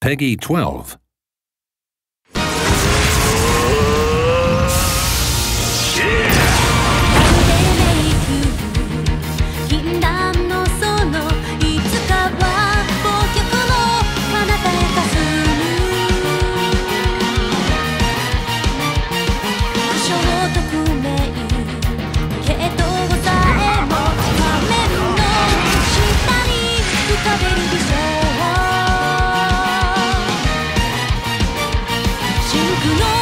Peggy 12. の